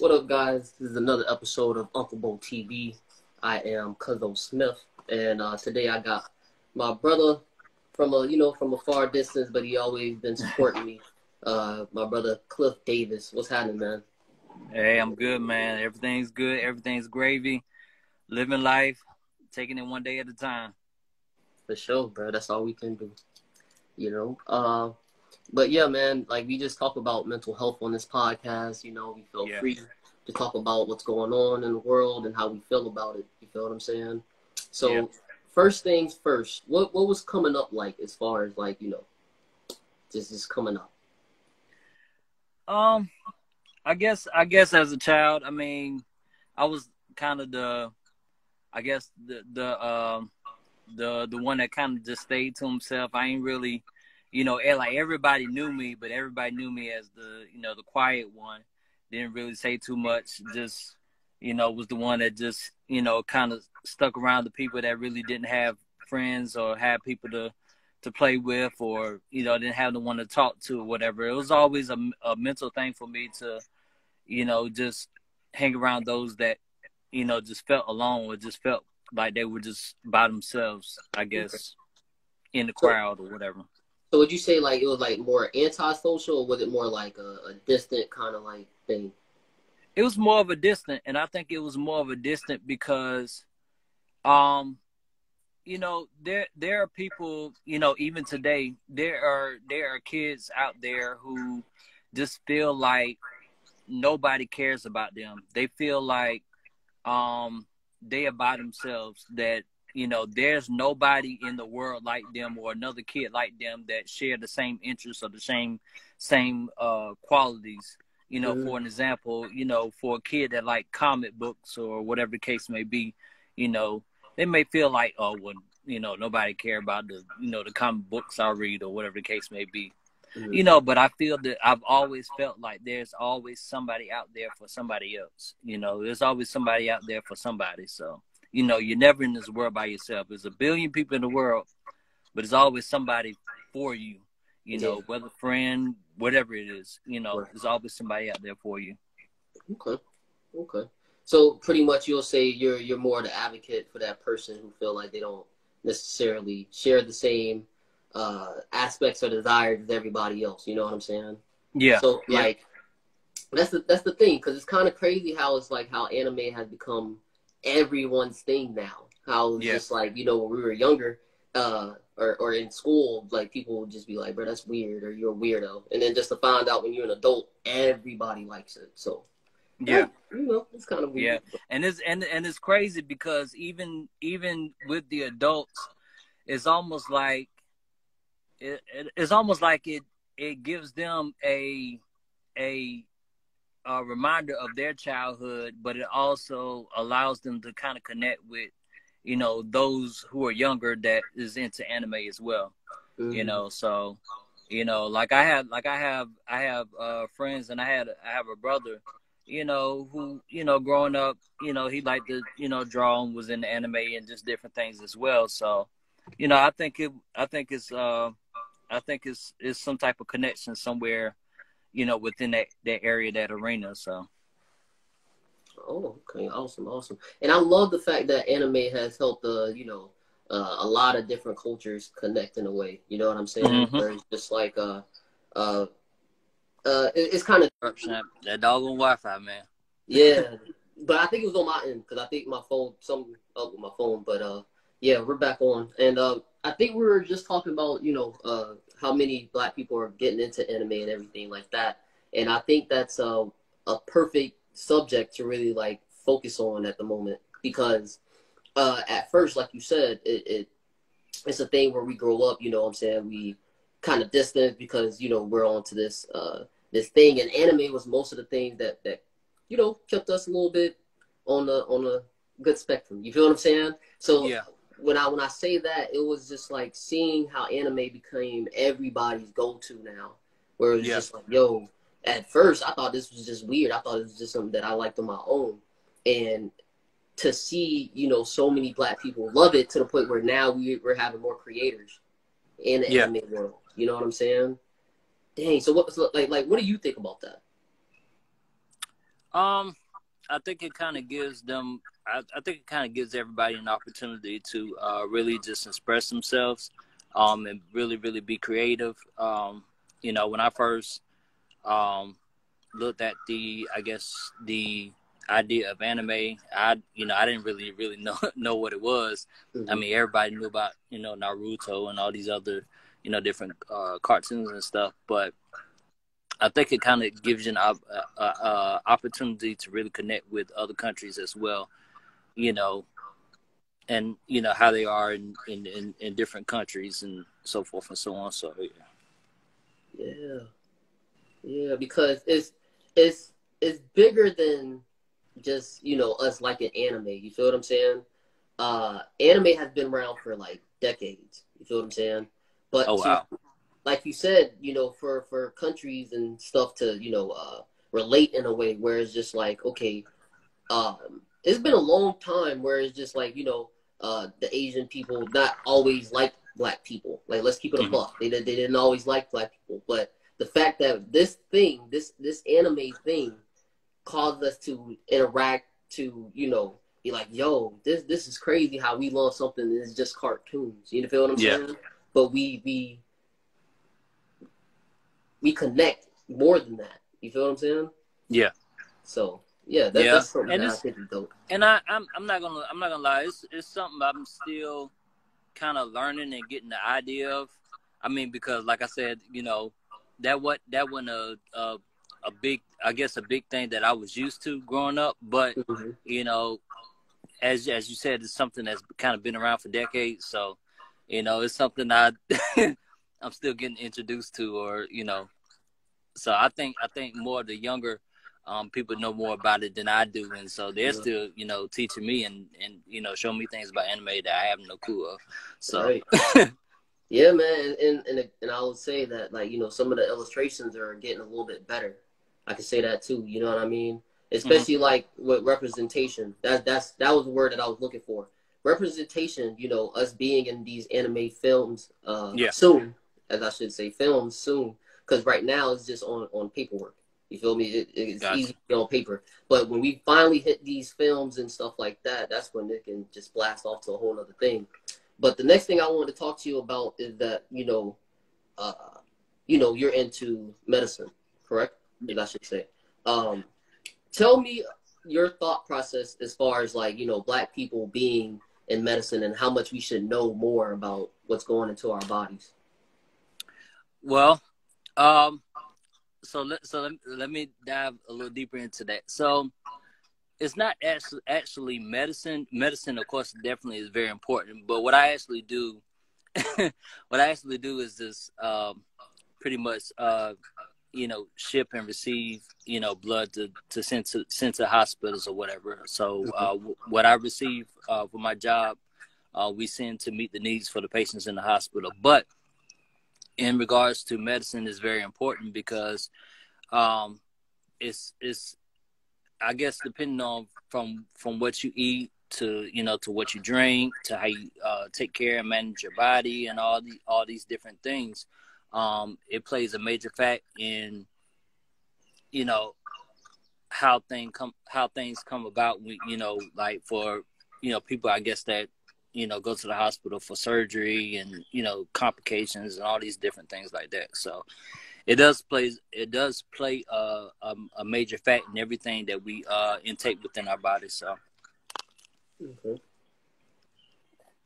What up, guys? This is another episode of Uncle Bo TV. I am CuZo Smif, and uh, today I got my brother from a you know from a far distance, but he always been supporting me. Uh, my brother Clif Davis. What's happening, man? Hey, I'm good, man. Everything's good. Everything's gravy. Living life, taking it one day at a time. For sure, bro. That's all we can do. You know. Uh, but yeah, man. Like we just talk about mental health on this podcast. You know, we feel Yeah. free to talk about what's going on in the world and how we feel about it. You feel what I'm saying? So Yeah. first things first. What what was coming up like as far as like you know, just just coming up. Um, I guess I guess as a child, I mean, I was kind of the, I guess the the um the the one that kind of just stayed to himself. I ain't really, you know, like everybody knew me, but everybody knew me as the you know the quiet one. Didn't really say too much. Just you know was the one that just you know kind of stuck around the people that really didn't have friends or had people to to play with or you know didn't have the one to talk to or whatever it was always a, a mental thing for me to you know just hang around those that you know just felt alone or just felt like they were just by themselves i guess in the crowd or whatever So would you say like it was like more antisocial, or was it more like a, a distant kind of like thing? it was more of a distant and i think it was more of a distant because um you know there there are people you know even today there are there are kids out there who just feel like nobody cares about them they feel like um they are by themselves that you know there's nobody in the world like them or another kid like them that share the same interests or the same same uh qualities. You know for an example you know for a kid that like comic books or whatever the case may be you know they may feel like oh well you know nobody care about the you know the comic books i read or whatever the case may be. You know but i feel that i've always felt like there's always somebody out there for somebody else. You know there's always somebody out there for somebody so you know you're never in this world by yourself there's a billion people in the world but there's always somebody for you you know Yeah. whether friend whatever it is you know Right. there's always somebody out there for you Okay. Okay. So pretty much you'll say you're you're more the advocate for that person who feel like they don't necessarily share the same uh aspects or desires as everybody else. You know what I'm saying? yeah So yeah. like that's the that's the thing because it's kind of crazy how it's like how anime has become everyone's thing now. How it's Yeah. just like you know when we were younger, uh, or or in school, like people would just be like, "Bro, that's weird," or "You're a weirdo," and then just to find out when you're an adult, everybody likes it. So yeah you know, it's kind of weird. Yeah, and it's and and it's crazy because even even with the adults it's almost like it, it it's almost like it it gives them a a a reminder of their childhood but it also allows them to kind of connect with you know those who are younger that is into anime as well Mhm. you know so you know like i have like i have i have uh friends and i had i have a brother you know who you know growing up you know he liked to you know draw and was into anime and just different things as well so you know i think it i think it's uh i think it's it's some type of connection somewhere you know within that that area that arena so Oh, okay, awesome, awesome. And I love the fact that anime has helped, uh, you know, uh, a lot of different cultures connect in a way. You know what I'm saying? Mhm. Where it's just like, uh, uh, uh, it- it's kind of that dog on wi-fi man yeah. but I think it was on my end because I think my phone, something up with my phone. But uh, yeah, we're back on, and uh, I think we were just talking about, you know, uh, how many black people are getting into anime and everything like that. And I think that's uh, a perfect subject to really like focus on at the moment because uh, at first, like you said, it, it it's a thing where we grow up. You know, what I'm saying we kind of distant because you know we're on to this uh, this thing, and anime was most of the things that that you know kept us a little bit on the on a good spectrum. You feel what I'm saying? So yeah when I when I say that, it was just like seeing how anime became everybody's go to now. Where it was Yeah. just like, yo, at first I thought this was just weird. I thought it was just something that I liked on my own. And to see, you know, so many black people love it to the point where now we, we're having more creators in the Yeah. anime world. You know what I'm saying? Dang. So what? Like, like, what do you think about that? Um, I think it kind of gives them. I, I think it kind of gives everybody an opportunity to uh, really just express themselves, um, and really, really be creative. Um, you know, when I first um, looked at the, I guess the idea of anime, I you know I didn't really really know know what it was. Mm-hmm. I mean, everybody knew about you know Naruto and all these other you know different uh, cartoons and stuff, but I think it kind of gives you an uh, uh, uh, opportunity to really connect with other countries as well, you know, and you know how they are in, in, in, in different countries and so forth and so on. So yeah, yeah, yeah, because it's it's it's bigger than just you know us like an anime. You feel what I'm saying? Uh, anime has been around for like decades. You feel what I'm saying? But oh wow. To, like you said, you know, for for countries and stuff to you know uh, relate in a way where it's just like okay, um, it's been a long time where it's just like you know uh, the Asian people not always like black people. Like let's keep it a mm-hmm. buck. They they didn't always like black people, but the fact that this thing, this this anime thing, caused us to interact, to you know, be like, yo, this this is crazy how we love something that's just cartoons. You know, feel what I'm yeah. saying? But we we we connect more than that. You feel what I'm saying? Yeah. So yeah, that, yeah. that's something and that I think is dope. And I, I'm I'm not gonna I'm not gonna lie, it's it's something I'm still kind of learning and getting the idea of. I mean, because like I said, you know, that what that wasn't a, a a big I guess a big thing that I was used to growing up, but mm-hmm. you know, as as you said, it's something that's kind of been around for decades. So, you know, it's something I I'm still getting introduced to, or you know, so I think I think more of the younger um, people know more about it than I do, and so they're yeah. still you know teaching me and and you know showing me things about anime that I have no clue of. So. Right. yeah, man, and, and and I would say that like you know some of the illustrations are getting a little bit better. I could say that too. You know what I mean? Especially mm-hmm. like with representation. That that's that was the word that I was looking for. Representation. You know, us being in these anime films uh, yeah. soon, as I should say, films soon because right now it's just on on paperwork. You feel me? It, it's gotcha. easy on paper, but when we finally hit these films and stuff like that, that's when it can just blast off to a whole other thing. But the next thing I wanted to talk to you about is that you know, uh, you know, you're into medicine, correct? If I should say. Um, tell me your thought process as far as like you know black people being in medicine and how much we should know more about what's going into our bodies. Well, um, so let so let, let me dive a little deeper into that. So it's not actually actually medicine. Medicine, of course, definitely is very important. But what I actually do, what I actually do is this, um, pretty much, uh, you know, ship and receive, you know, blood to to send to send to hospitals or whatever. So uh, w- what I receive uh, for my job, uh, we send to meet the needs for the patients in the hospital. But in regards to medicine is very important because um, it's it's I guess depending on from from what you eat to you know to what you drink to how you uh, take care and manage your body and all the all these different things, um, it plays a major fact in you know how things come how things come about. You know, like for you know people I guess that you know, go to the hospital for surgery and you know complications and all these different things like that. So it does play it does play a, a, a major fact in everything that we uh, intake within our bodies. So. Because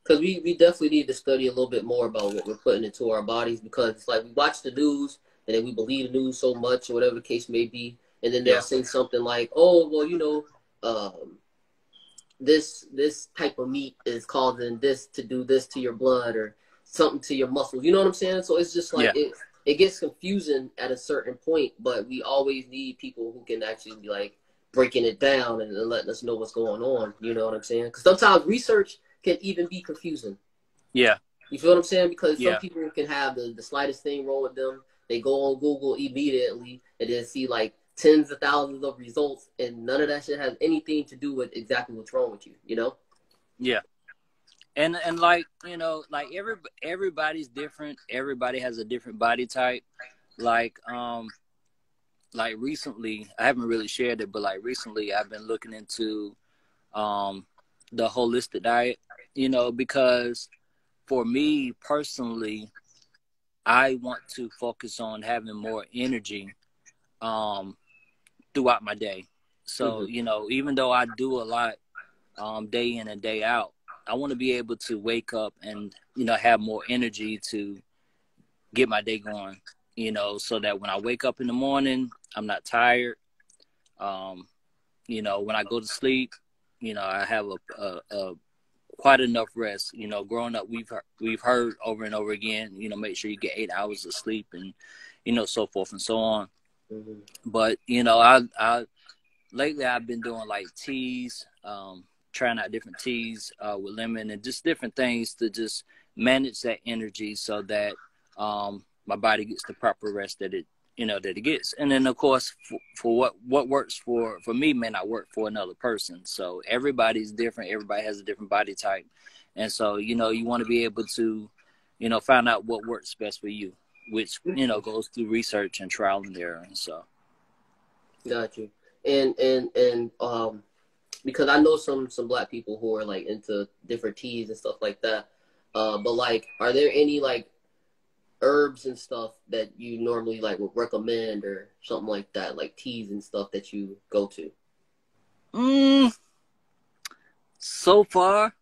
mm-hmm. we, we definitely need to study a little bit more about what we're putting into our bodies because it's like we watch the news and then we believe the news so much or whatever the case may be, and then they'll yeah. say something like, "Oh, well, you know, um, this this type of meat is causing this to do this to your blood or something to your muscles. You know what I'm saying? So it's just like yeah. it it gets confusing at a certain point, but we always need people who can actually be like breaking it down and, letting us know what's going on. You know what I'm saying? Because sometimes research can even be confusing. Yeah. You feel what I'm saying? Because yeah. some people can have the, the slightest thing wrong with them. They go on Google immediately and then see like tens of thousands of results, and none of that shit has anything to do with exactly what's wrong with you. You know? Yeah. And and like you know, like every everybody's different. Everybody has a different body type. Like um, like recently, I haven't really shared it, but like recently, I've been looking into um, the holistic diet. You know, because for me personally, I want to focus on having more energy um, throughout my day. So mm-hmm. you know, even though I do a lot um, day in and day out, I want to be able to wake up and you know have more energy to get my day going. You know, so that when I wake up in the morning, I'm not tired. Um, you know, when I go to sleep, you know, I have a, a, a quite enough rest. You know, growing up, we've we've heard over and over again. You know, make sure you get eight hours of sleep, and you know, so forth and so on. But you know, I I lately I've been doing like teas, um, trying out different teas uh, with lemon and just different things to just manage that energy so that um, my body gets the proper rest that it you know that it gets. And then of course for, for, what what works for for me may not work for another person. So everybody's different. Everybody has a different body type. And so you know you want to be able to you know find out what works best for you which you know goes through research and trial and error and so. Got you. And and and um because i know some some black people who are like into different teas and stuff like that uh but like are there any like herbs and stuff that you normally like would recommend or something like that, like teas and stuff that you go to? Mm, so far,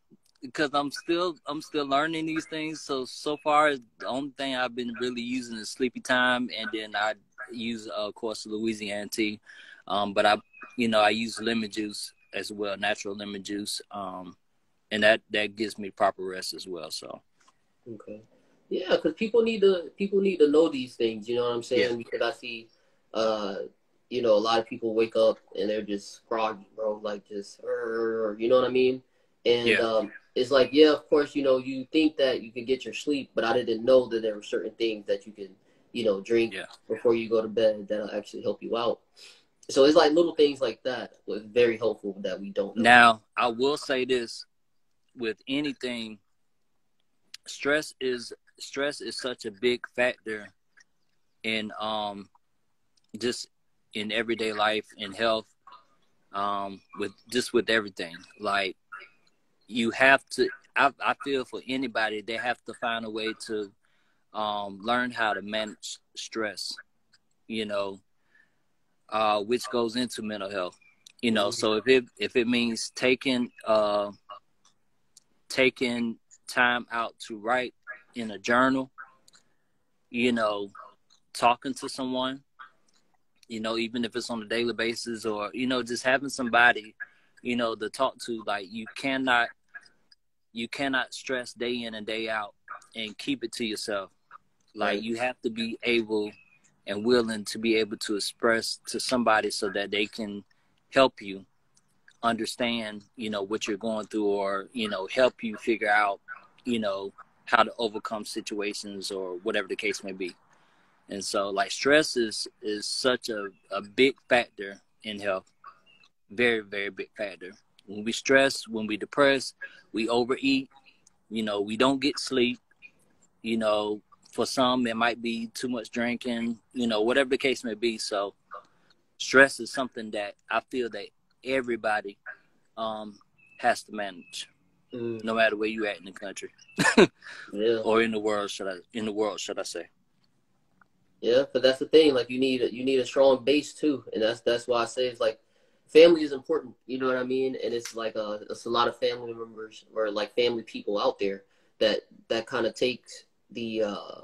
because I'm still I'm still learning these things. So so far, the only thing I've been really using is Sleepytime, and then I use uh, of course Louisiana tea. Um, but I you know I use lemon juice as well, natural lemon juice. Um, and that that gives me proper rest as well. So. Okay. Yeah, because people need to people need to know these things. You know what I'm saying? Yeah. Because I see, uh, you know, a lot of people wake up and they're just groggy, bro. Like just, you know what I mean? And yeah. um, it's like, yeah, of course, you know, you think that you can get your sleep, but I didn't know that there were certain things that you can, you know, drink yeah. before you go to bed that'll actually help you out. So it's like little things like that was very helpful that we don't know. Now, I will say this with anything, stress is stress is such a big factor in um just in everyday life and health um with just with everything like you have to I, I feel for anybody they have to find a way to um learn how to manage stress you know uh which goes into mental health you know. So if it if it means taking uh taking time out to write in a journal, you know, talking to someone, you know, even if it's on a daily basis or, you know, just having somebody, you know, to talk to, like you cannot you cannot stress day in and day out and keep it to yourself. Like you have to be able and willing to be able to express to somebody so that they can help you understand, you know, what you're going through or, you know, help you figure out, you know, how to overcome situations or whatever the case may be. And so like stress is is such a, a big factor in health. Very, very big factor. When we stress, when we depressed, we overeat, you know, we don't get sleep. You know, for some it might be too much drinking, you know, whatever the case may be. So stress is something that I feel that everybody um has to manage mm. no matter where you at in the country, yeah, or in the world. Should I in the world? Should I say? Yeah, but that's the thing. Like you need a, you need a strong base too, and that's that's why I say it's like family is important. You know what I mean? And it's like a uh, it's a lot of family members or like family people out there that that kind of takes the uh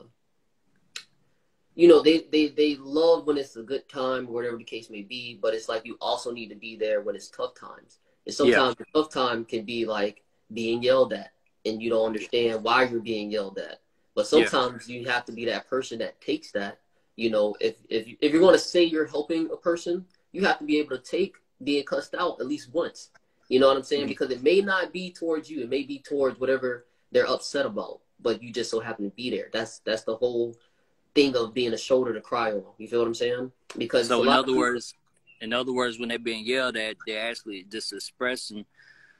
you know they, they they love when it's a good time or whatever the case may be but it's like you also need to be there when it's tough times and sometimes yeah. the tough time can be like being yelled at and you don't understand why you're being yelled at. But sometimes yeah. you have to be that person that takes that. You know, if if if you're going to say you're helping a person, you have to be able to take being cussed out at least once. You know what I'm saying? Mm-hmm. Because it may not be towards you, it may be towards whatever they're upset about, but you just so happen to be there. That's that's the whole thing of being a shoulder to cry on. You feel what I'm saying? Because so in other people, words, in other words, when they're being yelled at, they're actually just expressing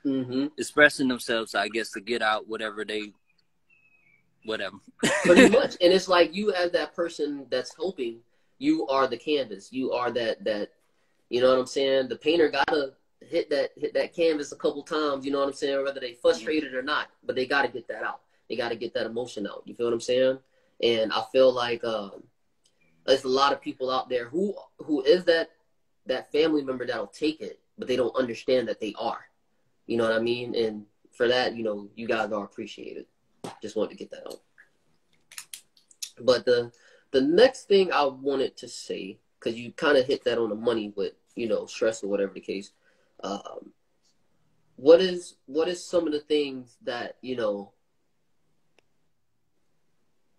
mm-hmm. expressing themselves, I guess, to get out whatever they, whatever. Pretty much, and it's like you as that person that's helping. you are the canvas. You are that that you know what I'm saying? The painter gotta hit that hit that canvas a couple times, you know what I'm saying, whether they frustrated or not, but they gotta get that out. They gotta get that emotion out. You feel what I'm saying? And I feel like um, there's a lot of people out there who who is that that family member that'll take it, but they don't understand that they are. You know what I mean? And for that, you know, you guys are appreciated. Just wanted to get that out. But the the next thing I wanted to say, because you kind of hit that on the money with you know stress or whatever the case. Um, what is what is some of the things that you know?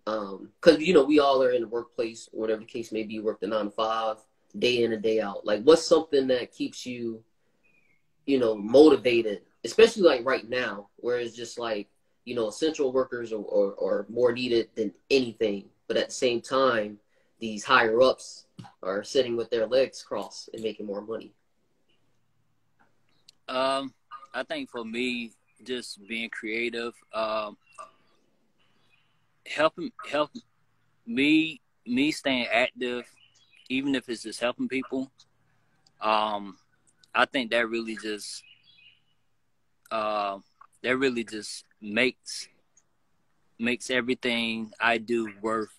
Um, because you know we all are in the workplace, whatever the case may be, work the nine to five, day in and day out. Like, what's something that keeps you, you know, motivated, especially like right now, where it's just like you know essential workers are, are, are more needed than anything but at the same time, these higher ups are sitting with their legs crossed and making more money. Um, I think for me, just being creative, um, helping help me me staying active, even if it's just helping people. Um, I think that really just uh, that really just makes makes everything I do worth,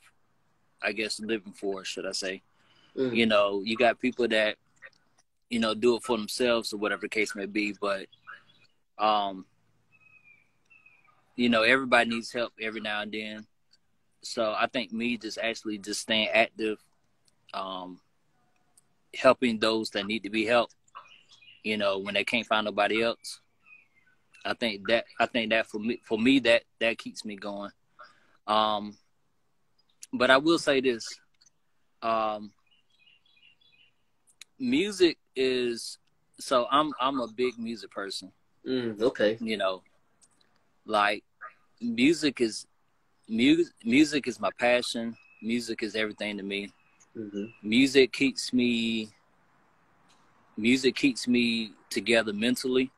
I guess, living for, should I say. Mm. You know, you got people that, you know, do it for themselves or whatever the case may be, but, um, you know, everybody needs help every now and then. So I think me just actually just staying active, um, helping those that need to be helped, you know, when they can't find nobody else. I think that I think that for me for me that that keeps me going. Um, but I will say this: um, music is so I'm I'm a big music person. Mm, okay, you know, like music is music. Music is my passion. Music is everything to me. Mm-hmm. Music keeps me. Music keeps me together mentally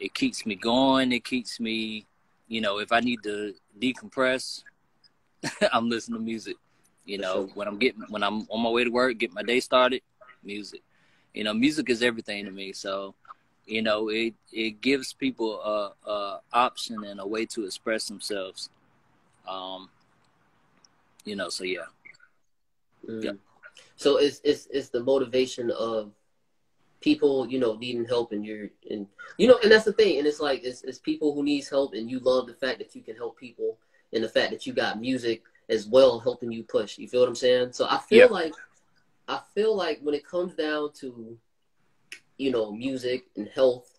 it keeps me going. It keeps me, you know, if I need to decompress, I'm listening to music. You know, when I'm getting when I'm on my way to work, get my day started, music. You know, music is everything to me. So, you know, it it gives people a, a option and a way to express themselves. Um, you know, so yeah. Mm. Yeah. So it's it's it's the motivation of people, you know, needing help and you're and you know, and that's the thing. And it's like it's, it's people who needs help and you love the fact that you can help people and the fact that you got music as well helping you push. You feel what I'm saying? So I feel yeah. like I feel like when it comes down to you know, music and health,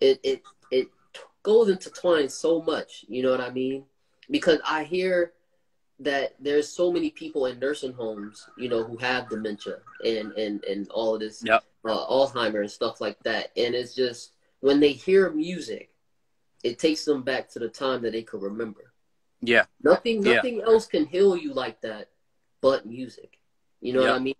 it it it goes intertwined so much, you know what I mean? Because I hear that there's so many people in nursing homes, you know, who have dementia and and and all of this yep uh, Alzheimer and stuff like that. And it's just when they hear music, it takes them back to the time that they could remember. Yeah. Nothing nothing yeah. else can heal you like that but music. You know what I mean?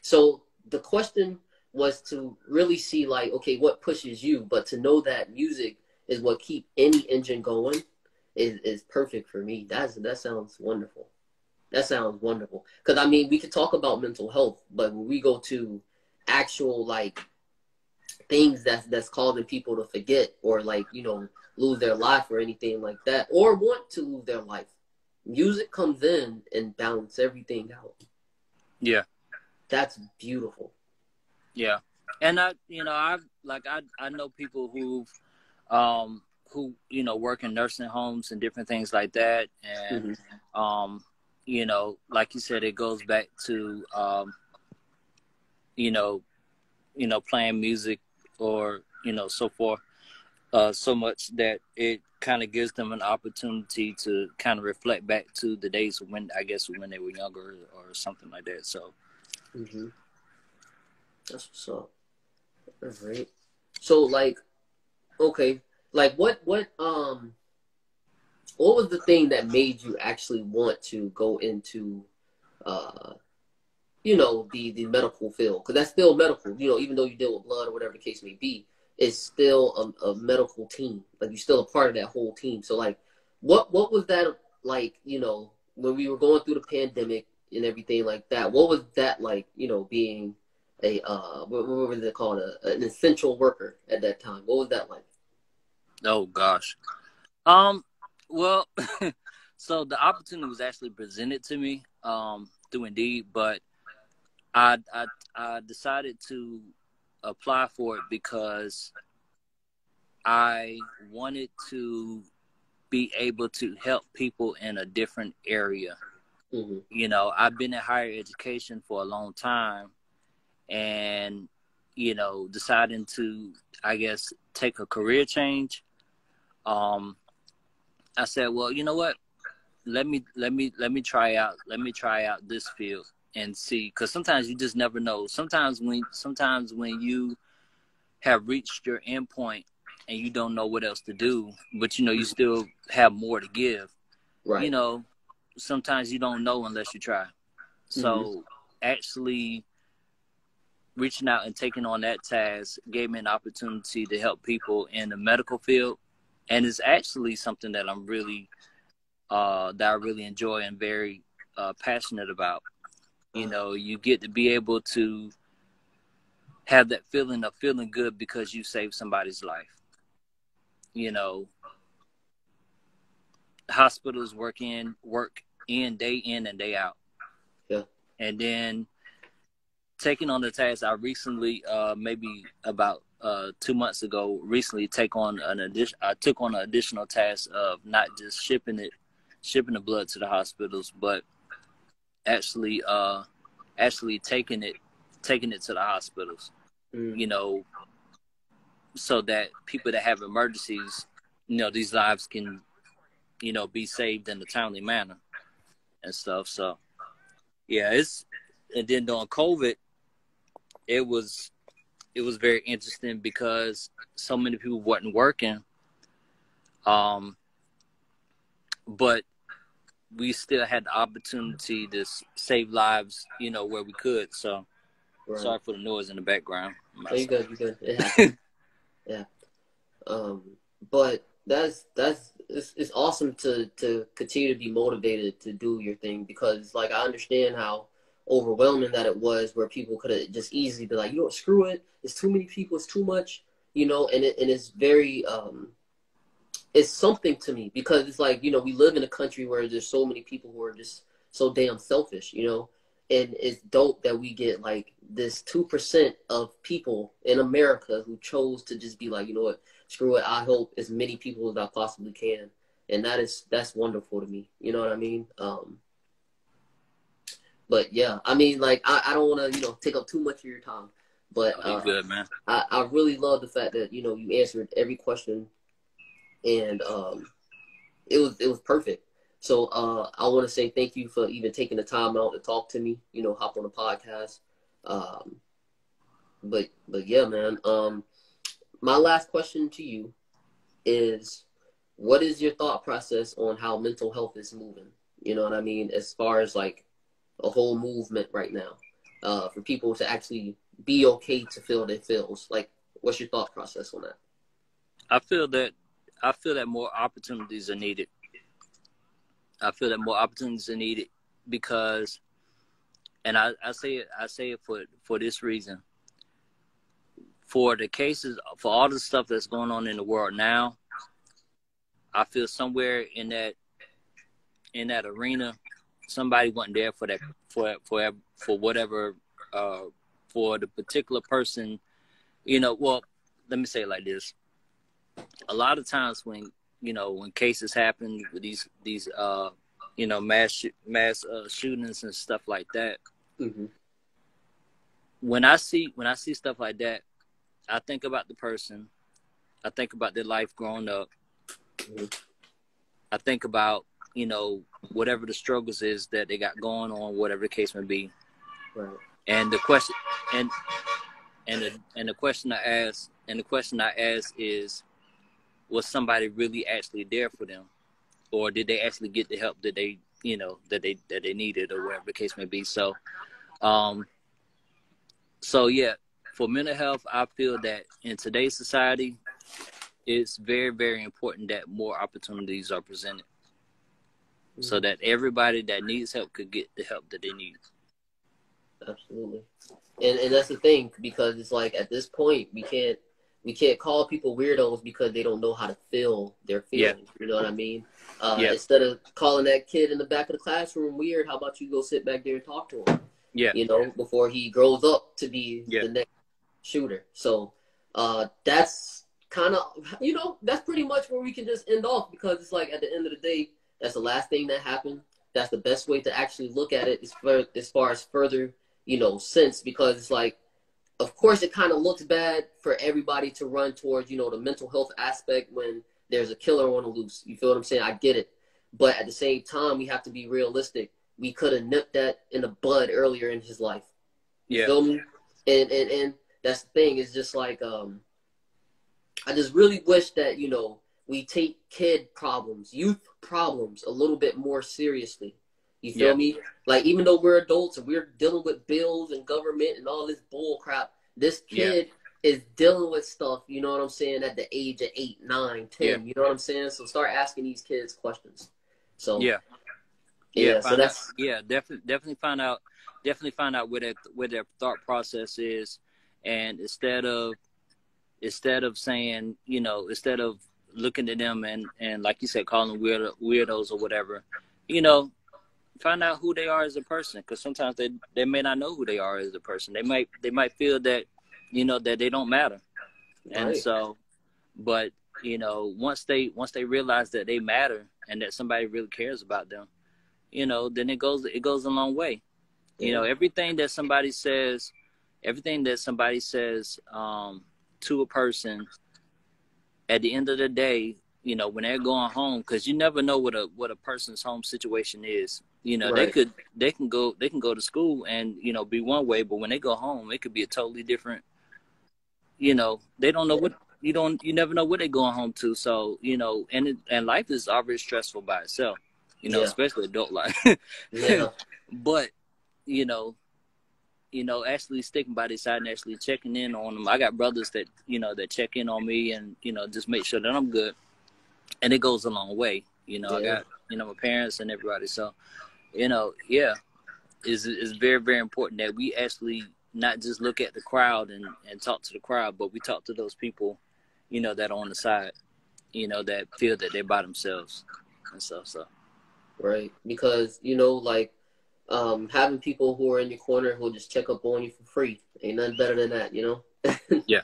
So the question was to really see like, okay, what pushes you, but to know that music is what keep any engine going is, is perfect for me. That's that sounds wonderful. That sounds wonderful. Because I mean, we could talk about mental health, but when we go to actual like things that's that's causing people to forget or like you know lose their life or anything like that or want to lose their life. Music comes in and balance everything out. Yeah. That's beautiful. Yeah. And i you know i like i i know people who um who you know work in nursing homes and different things like that. And mm-hmm. um you know like you said it goes back to um you know, you know, playing music or you know so forth, uh, so much that it kind of gives them an opportunity to kind of reflect back to the days when I guess when they were younger or something like that. So, mm-hmm. that's what's up. All right. So like, okay, like what what um, what was the thing that made you actually want to go into uh you know, the the medical field because that's still medical. You know, even though you deal with blood or whatever the case may be, it's still a, a medical team. Like you're still a part of that whole team. So like, what what was that like? You know, when we were going through the pandemic, and everything like that. What was that like? You know, being a uh, what, what was it called? A, an essential worker at that time. What was that like? Oh gosh. Um. Well, so the opportunity was actually presented to me um, through Indeed, but I, I I decided to apply for it because I wanted to be able to help people in a different area. Mm-hmm. You know, I've been in higher education for a long time and, you know, deciding to, I guess, take a career change. Um, I said, well, you know what? Let me, let me, let me try out, let me try out this field and see. Cause sometimes you just never know. Sometimes when, sometimes when you have reached your endpoint and you don't know what else to do, but you know you still have more to give. Right. You know, sometimes you don't know unless you try. So mm-hmm. actually reaching out and taking on that task gave me an opportunity to help people in the medical field and it's actually something that I'm really uh, that I really enjoy and very uh, passionate about. You know, you get to be able to have that feeling of feeling good because you saved somebody's life you know, hospitals work in work in day in and day out. Yeah. And then taking on the task, I recently, uh, maybe about uh, two months ago, recently take on an addition. I took on an additional task of not just shipping it, shipping the blood to the hospitals, but actually, uh, actually taking it, taking it to the hospitals. Mm. You know, so that people that have emergencies, you know, these lives can, you know, be saved in a timely manner and stuff. So, yeah, it's and then during COVID, it was it was very interesting because so many people wasn't working. Um, but we still had the opportunity to save lives, you know, where we could. So, right. sorry for the noise in the background. Oh, you good? You good? Yeah. Um, but that's that's it's, it's awesome to to continue to be motivated to do your thing because like I understand how overwhelming that it was where people could have just easily be like, you know, screw it, it's too many people, it's too much, you know, and it and it's very um it's something to me because it's like, you know, we live in a country where there's so many people who are just so damn selfish, you know and it's dope that we get like this two percent of people in America who chose to just be like, you know what, screw it. I help as many people as I possibly can, and that is that's wonderful to me. You know what I mean? Um, but yeah, I mean, like I, I don't want to you know take up too much of your time, but uh, good. I, I really love the fact that you know you answered every question, and um, it was it was perfect. So uh, I want to say thank you for even taking the time out to talk to me. You know, hop on the podcast. Um, but but yeah, man. Um, my last question to you is, what is your thought process on how mental health is moving? You know what I mean, as far as like a whole movement right now, uh, for people to actually be okay to feel their feels. Like, what's your thought process on that? I feel that I feel that more opportunities are needed I feel that more opportunities are needed because, and I, I say it, I say it for for this reason. For the cases, for all the stuff that's going on in the world now, I feel somewhere in that in that arena, somebody wasn't there for that for for for whatever uh, for the particular person. You know, well, let me say it like this: a lot of times when you know when cases happen with these these uh you know mass mass uh, shootings and stuff like that mm-hmm. when i see when i see stuff like that i think about the person i think about their life growing up mm-hmm. i think about you know whatever the struggles is that they got going on whatever the case may be right and the question and and the, and the question i ask and the question i ask is was somebody really actually there for them, or did they actually get the help that they you know that they that they needed or whatever the case may be. So, um, so yeah, for mental health, I feel that in today's society, it's very very important that more opportunities are presented. mm-hmm. so that everybody that needs help could get the help that they need. Absolutely, and and that's the thing because it's like at this point we can't we can't call people weirdos because they don't know how to feel their feelings. Yeah. You know what I mean? Uh, yeah. Instead of calling that kid in the back of the classroom weird, how about you go sit back there and talk to him? Yeah. You know, before he grows up to be yeah. the next shooter. So uh, that's kind of, you know, that's pretty much where we can just end off because it's like at the end of the day, that's the last thing that happened. That's the best way to actually look at it as far as, far as further, you know, sense because it's like, of course, it kind of looks bad for everybody to run towards, you know, the mental health aspect when there's a killer on the loose. You feel what I'm saying? I get it. But at the same time, we have to be realistic. We could have nipped that in the bud earlier in his life. You yeah. feel me? And, and, and that's the thing. It's just like, um, I just really wish that, you know, we take kid problems, youth problems a little bit more seriously. You feel yeah. me? Like even though we're adults and we're dealing with bills and government and all this bull crap, this kid yeah. is dealing with stuff, you know what I'm saying, at the age of eight, nine, ten. Yeah. You know what I'm saying? So start asking these kids questions. So Yeah. Yeah, so that's out, yeah, definitely definitely find out definitely find out where their where their thought process is and instead of instead of saying, you know, instead of looking at them and and like you said calling them weird, weirdos or whatever, you know, find out who they are as a person because sometimes they they may not know who they are as a person they might they might feel that you know that they don't matter right. and so but you know once they once they realize that they matter and that somebody really cares about them you know then it goes it goes a long way yeah. you know everything that somebody says everything that somebody says um to a person at the end of the day you know when they're going home because you never know what a what a person's home situation is you know, right. they could they can go they can go to school and you know be one way, but when they go home, it could be a totally different. You know, they don't know what you don't you never know what they're going home to. So you know, and it, and life is already stressful by itself. You know, yeah. especially adult life. yeah. But you know, you know, actually sticking by their side and actually checking in on them. I got brothers that you know that check in on me and you know just make sure that I'm good, and it goes a long way. You know, yeah. I got you know my parents and everybody. So you know, yeah, is is very very important that we actually not just look at the crowd and and talk to the crowd, but we talk to those people, you know, that are on the side, you know, that feel that they're by themselves and stuff. So, right, because you know, like um, having people who are in your corner who'll just check up on you for free ain't nothing better than that, you know. yeah.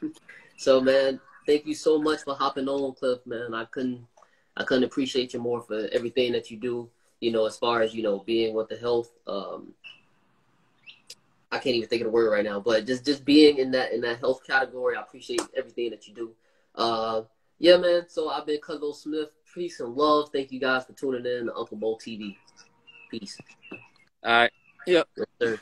So, man, thank you so much for hopping on, Clif. Man, I couldn't I couldn't appreciate you more for everything that you do you know, as far as, you know, being with the health, um, I can't even think of the word right now, but just, just being in that, in that health category, I appreciate everything that you do. Uh, yeah, man. So I've been CuZo Smif. Peace and love. Thank you guys for tuning in to Uncle Bo TV. Peace. All right. Yep. Yes, sir.